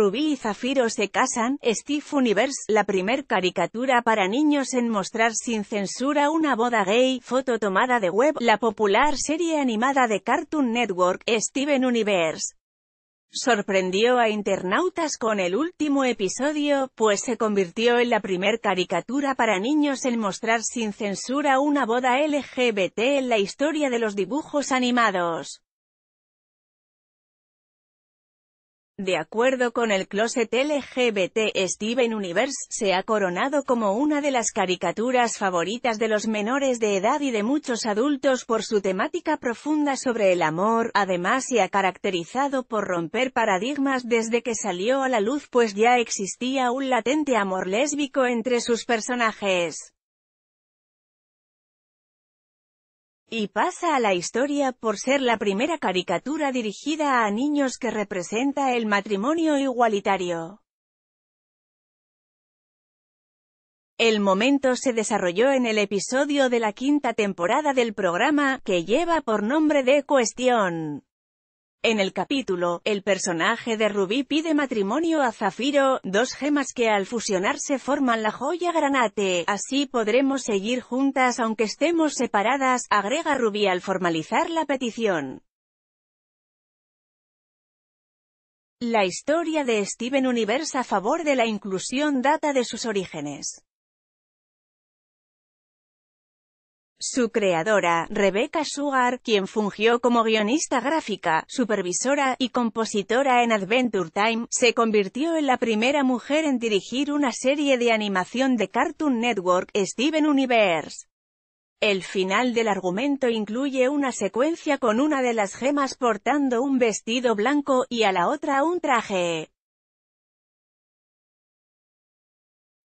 Rubí y Zafiro se casan, Steve Universe, la primer caricatura para niños en mostrar sin censura una boda gay, foto tomada de web, la popular serie animada de Cartoon Network, Steven Universe. Sorprendió a internautas con el último episodio, pues se convirtió en la primer caricatura para niños en mostrar sin censura una boda LGBT en la historia de los dibujos animados. De acuerdo con el closet LGBT, Steven Universe se ha coronado como una de las caricaturas favoritas de los menores de edad y de muchos adultos por su temática profunda sobre el amor, además se ha caracterizado por romper paradigmas desde que salió a la luz pues ya existía un latente amor lésbico entre sus personajes. Y pasa a la historia por ser la primera caricatura dirigida a niños que representa el matrimonio igualitario. El momento se desarrolló en el episodio de la quinta temporada del programa, que lleva por nombre de Cuestión. En el capítulo, el personaje de Rubí pide matrimonio a Zafiro, dos gemas que al fusionarse forman la joya granate, así podremos seguir juntas aunque estemos separadas, agrega Rubí al formalizar la petición. La historia de Steven Universe a favor de la inclusión data de sus orígenes. Su creadora, Rebecca Sugar, quien fungió como guionista gráfica, supervisora y compositora en Adventure Time, se convirtió en la primera mujer en dirigir una serie de animación de Cartoon Network, Steven Universe. El final del argumento incluye una secuencia con una de las gemas portando un vestido blanco, y a la otra un traje.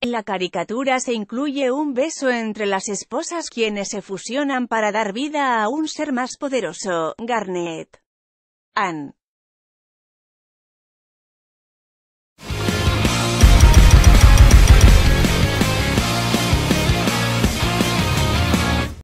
En la caricatura se incluye un beso entre las esposas quienes se fusionan para dar vida a un ser más poderoso, Garnet. Ann.